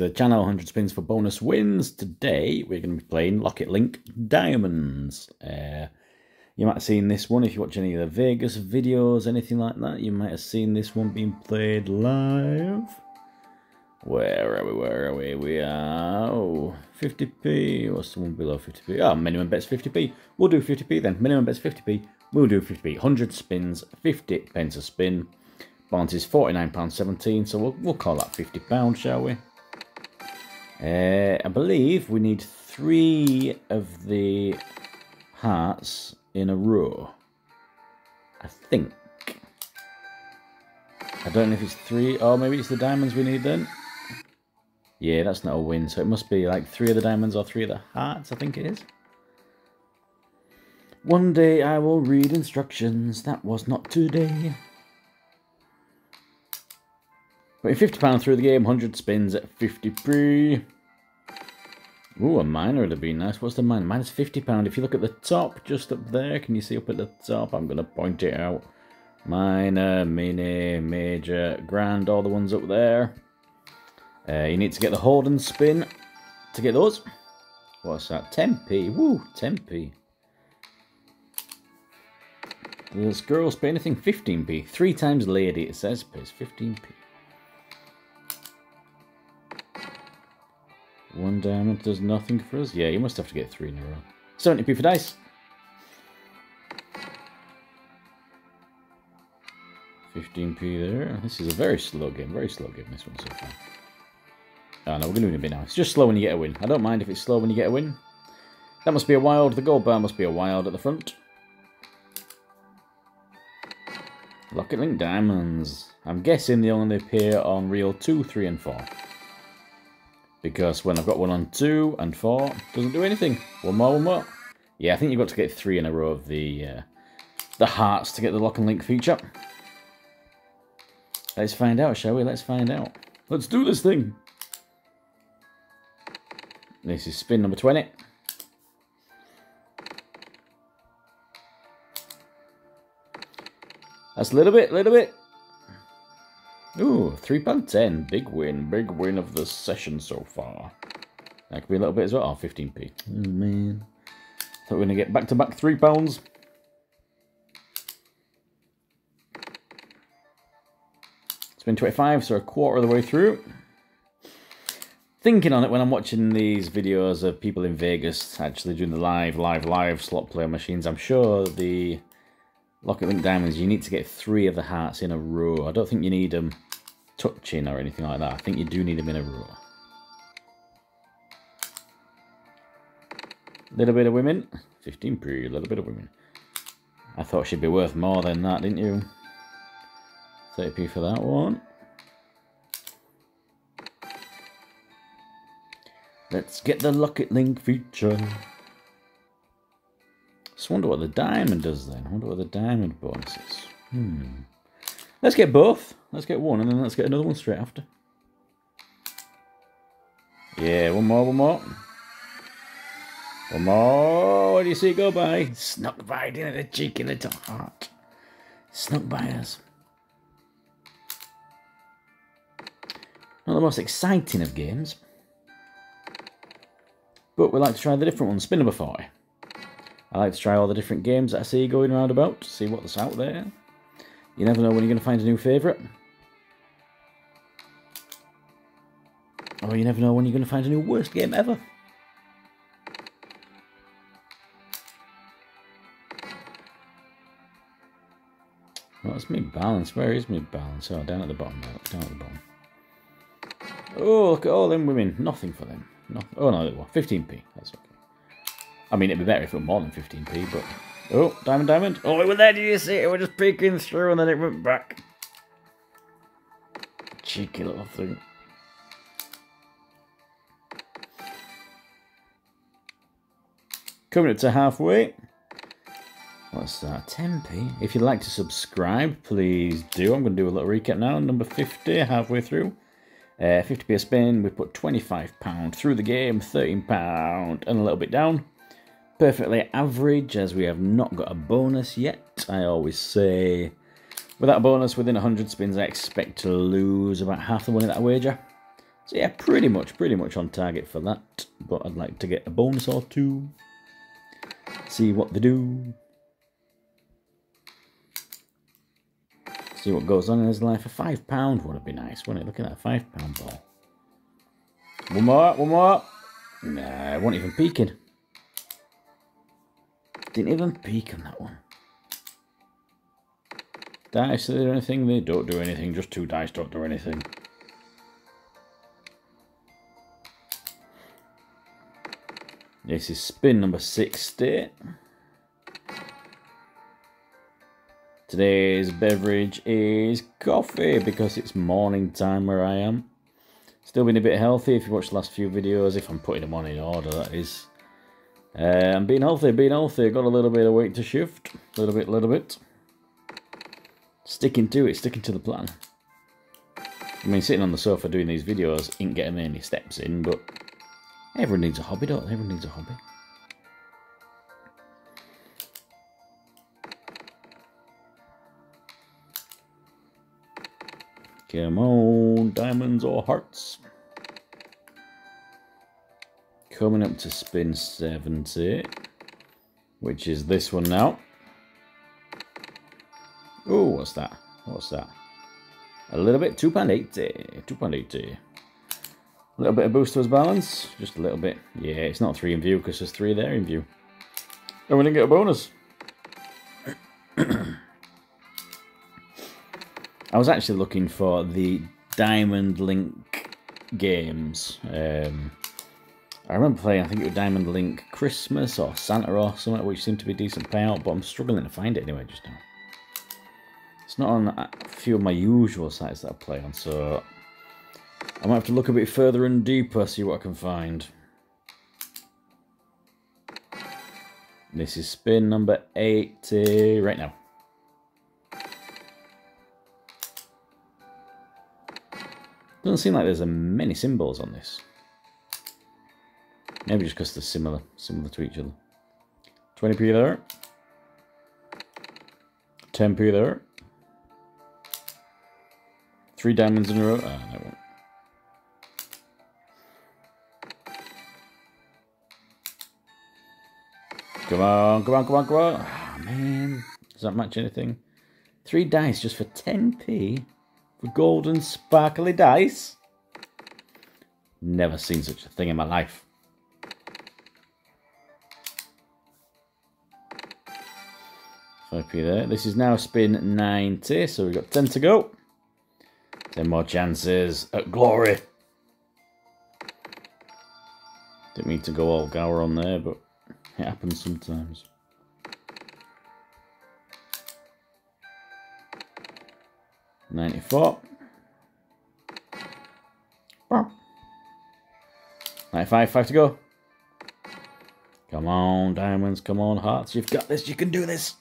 to the channel, 100 spins for bonus wins. Today we're going to be playing Lock It Link Diamonds. Uh, you might have seen this one if you watch any of the Vegas videos, anything like that. You might have seen this one being played live. Where are we, where are we? We are, oh, 50p. What's the one below 50p? Oh, minimum bets 50p. We'll do 50p then. Minimum bets 50p. We'll do 50p. 100 spins, 50 pence a spin. Is £49.17, so we'll, we'll call that £50, shall we? Uh, I believe we need three of the hearts in a row. I think. I don't know if it's three, or maybe it's the diamonds we need then. Yeah, that's not a win, so it must be like three of the diamonds or three of the hearts, I think it is. One day I will read instructions, that was not today. Putting £50 through the game, 100 spins at 50p. Ooh, a miner would have been nice. What's the minor? Mine's £50. If you look at the top, just up there, can you see up at the top? I'm going to point it out. Minor, mini, major, grand, all the ones up there. Uh, you need to get the hold and spin to get those. What's that? 10p. Woo, 10p. Does girls pay anything? 15p. Three times lady, it says, pays 15p. One diamond does nothing for us. Yeah, you must have to get three in a row. 70p for dice. 15p there. This is a very slow game. Very slow game, this one so far. Oh no, we're going to win a bit now. It's just slow when you get a win. I don't mind if it's slow when you get a win. That must be a wild. The gold bar must be a wild at the front. Lock It Link Diamonds. I'm guessing they only appear on Reel 2, 3 and 4. Because when I've got one on 2 and 4, doesn't do anything. One more, one more. Yeah, I think you've got to get 3 in a row of the, uh, the hearts to get the Lock and Link feature. Let's find out, shall we? Let's find out. Let's do this thing. This is spin number 20. That's a little bit, little bit. Ooh, three pound ten. Big win. Big win of the session so far. That could be a little bit as well. Oh, 15p. Oh, man. Thought we are going to get back to back three pounds. It's been 25, so a quarter of the way through. Thinking on it when I'm watching these videos of people in Vegas actually doing the live, live, live slot player machines, I'm sure the Lock It Link Diamonds, you need to get three of the hearts in a row. I don't think you need them touching or anything like that. I think you do need them in a row. Little bit of women. 15p, a little bit of women. I thought she'd be worth more than that, didn't you? 30p for that one. Let's get the Lock It Link feature. Just wonder what the diamond does then. I wonder what the diamond bonus is. Hmm. Let's get both. Let's get one and then let's get another one straight after. Yeah, one more, one more. One more. What do you see go by? Snuck by, didn't it? A cheeky little heart. Snuck by us. Not the most exciting of games. But we like to try the different ones. Spin number 40. I like to try all the different games that I see going around about, see what's out there. You never know when you're going to find a new favourite. Or you never know when you're going to find a new worst game ever. What's me balance? Where is me balance? Oh, down at the bottom. Down at the bottom. Oh, look at all them women. Nothing for them. No. Oh, no, 15p. That's okay. I mean, it'd be better if it were more than 15p, but... Oh, diamond, diamond. Oh, it was there, did you see it? Was just peeking through and then it went back. Cheeky little thing. Coming up to halfway. What's that? 10p. If you'd like to subscribe, please do. I'm going to do a little recap now. Number 50, halfway through. Uh, 50p a spin. We put £25 through the game, £13 and a little bit down perfectly average as we have not got a bonus yet. I always say without a bonus within 100 spins I expect to lose about half the money that I wager. So yeah, pretty much, pretty much on target for that. But I'd like to get a bonus or two. See what they do. See what goes on in his life. A five pound would have been nice, wouldn't it? Look at that five pound ball. One more, one more. Nah, I wasn't even peeking. Didn't even peek on that one. Dice, do anything? They don't do anything. Just two dice don't do anything. This is spin number 60. Today's beverage is coffee because it's morning time where I am. Still been a bit healthy if you watched the last few videos, if I'm putting them on in order, that is. Uh, I'm being healthy, being healthy. Got a little bit of weight to shift. A little bit, a little bit. Sticking to it, sticking to the plan. I mean, sitting on the sofa doing these videos ain't getting me any steps in, but everyone needs a hobby, don't they? Everyone needs a hobby. Come on, diamonds or hearts. Coming up to spin 70, which is this one now. Oh, what's that? What's that? A little bit, £2.80. £2.80. A little bit of boost to his balance. Just a little bit. Yeah, it's not three in view because there's three there in view. And we didn't get a bonus. I was actually looking for the Diamond Link games. Um, I remember playing, I think it was Diamond Link Christmas or Santa or something, which seemed to be a decent payout, but I'm struggling to find it anyway just now. It's not on a few of my usual sites that I play on, so I might have to look a bit further and deeper, see what I can find. This is spin number 80 right now. Doesn't seem like there's a many symbols on this. Maybe just because they're similar, similar to each other. 20p there. 10p there. Three diamonds in a row. Ah, that one. Come on, come on, come on, come on. Oh, man. Does that match anything? Three dice just for 10p? For golden sparkly dice? Never seen such a thing in my life. P there. This is now spin 90, so we've got 10 to go. 10 more chances at glory. Didn't mean to go all Gower on there, but it happens sometimes. Ninety-four. Ninety-five, five to go. Come on, diamonds, come on, hearts. You've got this, you can do this.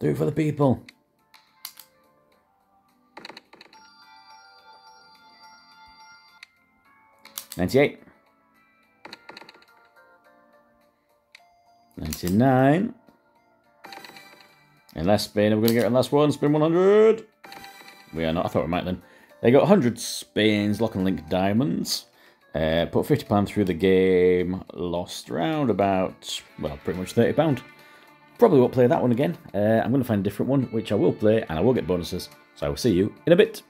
Do it for the people. Ninety-eight. 99. And last spin, we're going to get our last one, spin 100. We are not, I thought we might then. They got 100 spins, lock and link diamonds. Uh, put £50 through the game, lost round about, well, pretty much £30. Probably won't play that one again. Uh, I'm going to find a different one, which I will play, and I will get bonuses. So I will see you in a bit.